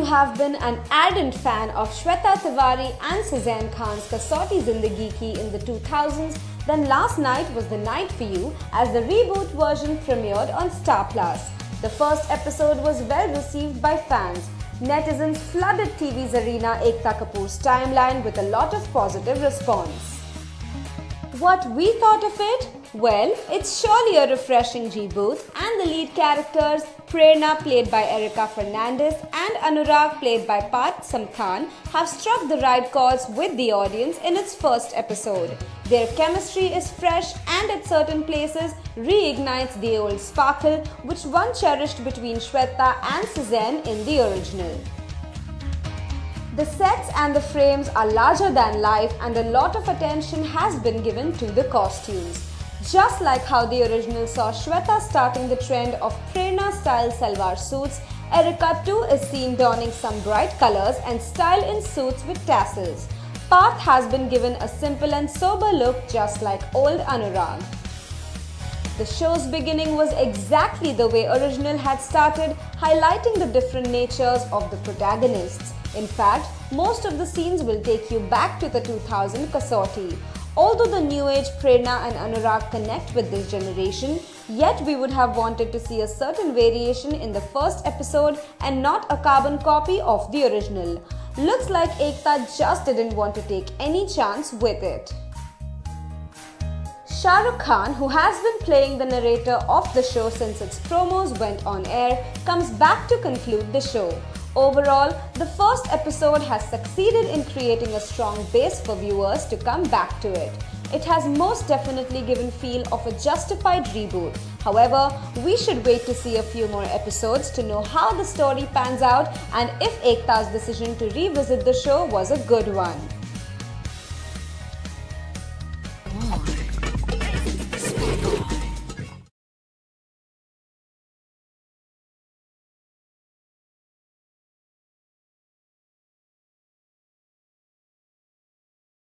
have been an ardent fan of Shweta Tiwari and Cezanne Khan's Kasautii Zindagii Kay in the 2000s, then last night was the night for you as the reboot version premiered on Star Plus. The first episode was well received by fans. Netizens flooded TV's arena Ekta Kapoor's timeline with a lot of positive response. What we thought of it? Well, it's surely a refreshing reboot, and the lead characters, Prerna played by Erica Fernandes and Anurag played by Parth Samthaan, have struck the right chords with the audience in its first episode. Their chemistry is fresh and at certain places reignites the old sparkle which one cherished between Shweta and Cezanne in the original. The sets and the frames are larger than life and a lot of attention has been given to the costumes. Just like how the original saw Shweta starting the trend of Prerna style salwar suits, Erica too is seen donning some bright colors and style in suits with tassels. Parth has been given a simple and sober look just like old Anurag. The show's beginning was exactly the way original had started, highlighting the different natures of the protagonists. In fact, most of the scenes will take you back to the 2000 Kasautii. Although the new age Prerna and Anurag connect with this generation, yet we would have wanted to see a certain variation in the first episode and not a carbon copy of the original. Looks like Ekta just didn't want to take any chance with it. Shah Rukh Khan, who has been playing the narrator of the show since its promos went on air, comes back to conclude the show. Overall, the first episode has succeeded in creating a strong base for viewers to come back to it. It has most definitely given feel of a justified reboot. However, we should wait to see a few more episodes to know how the story pans out and if Ekta's decision to revisit the show was a good one.